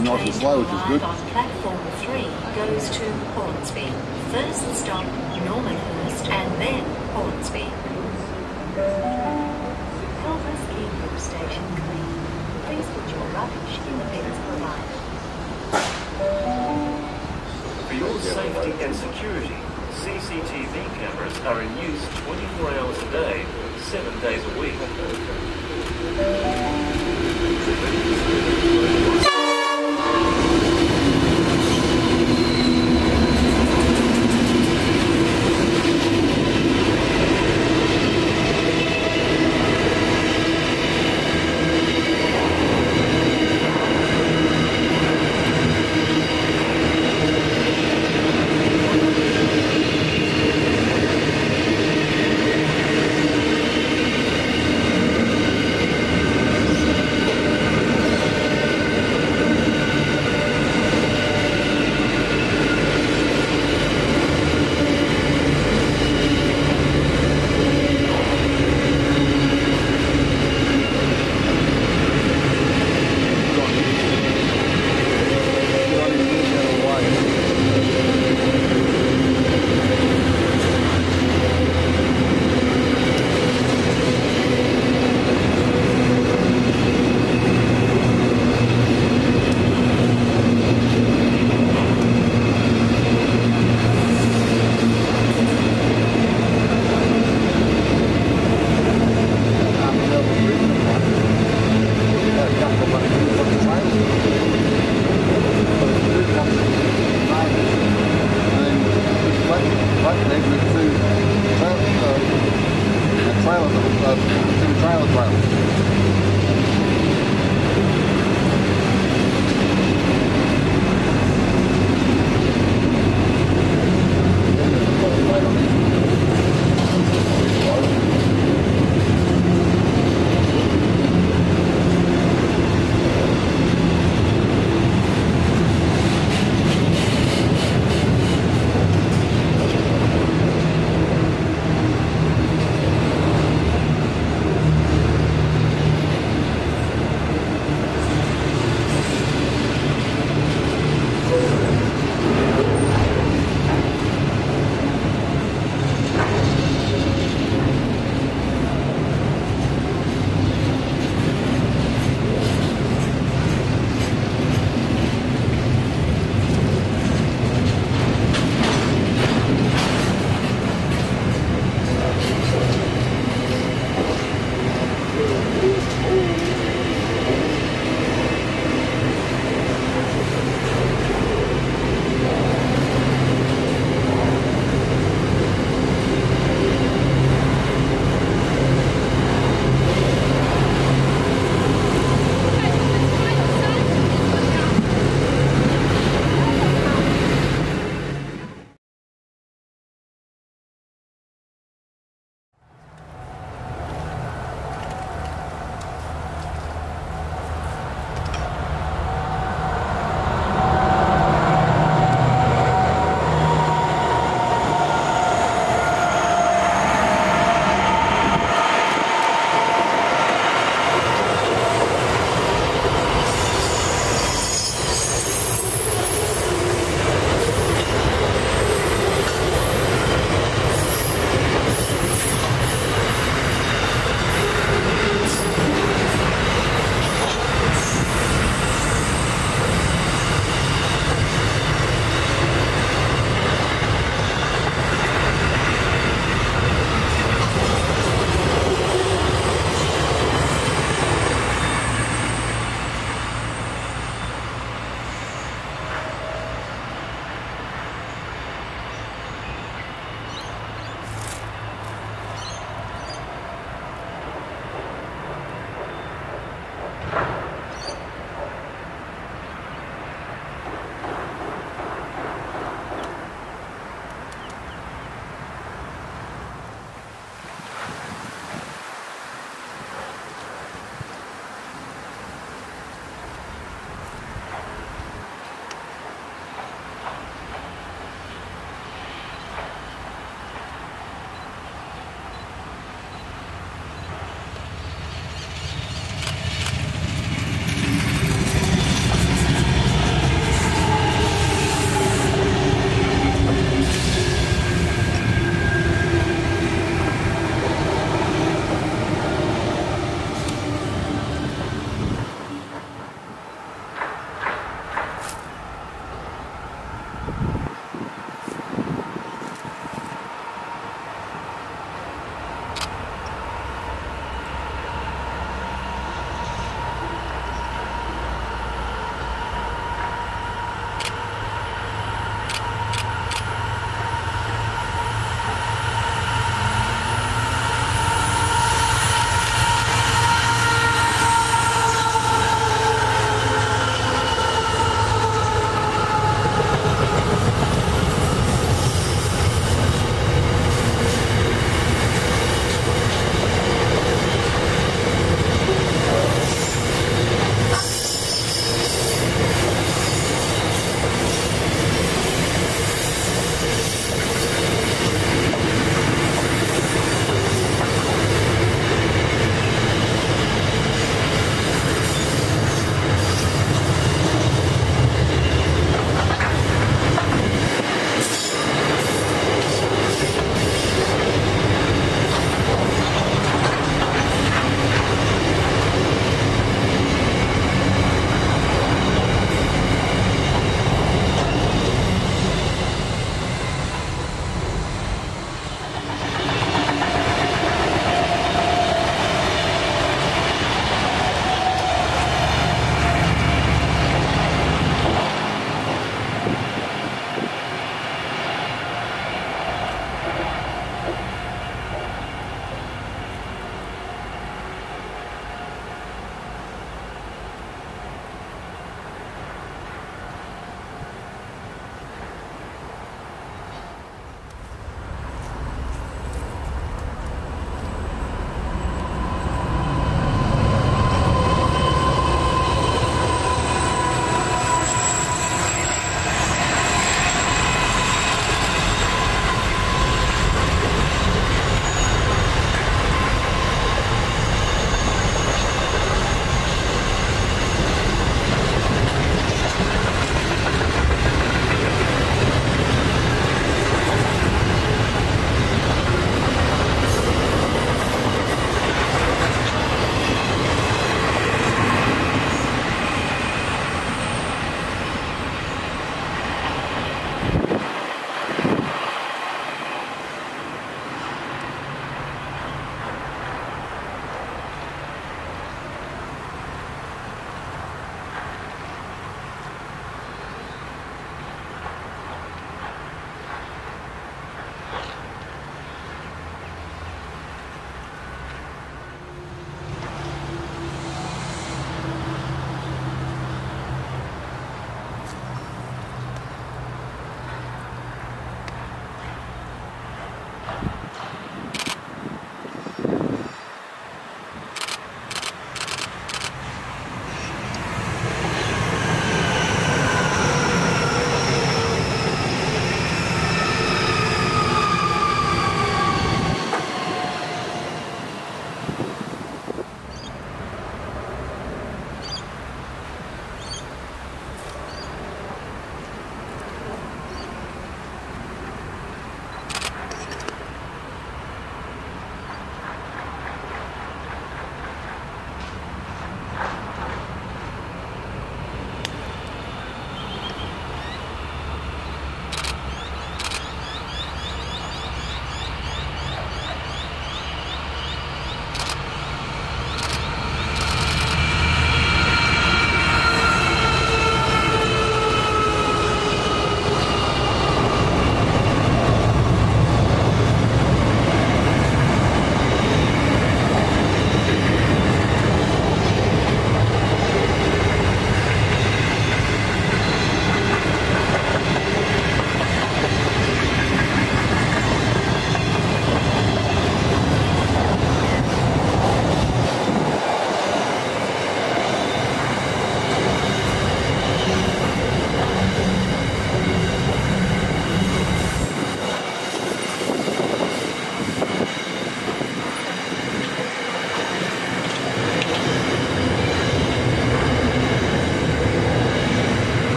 next Going nice and train slow, which is good. on platform 3 goes to Hornsby. First stop, Normanhurst, and then Hornsby. Help us keep your station clean. Please put your rubbish in the bins provided. For your safety and security, CCTV cameras are in use 24 hours a day, 7 days a week.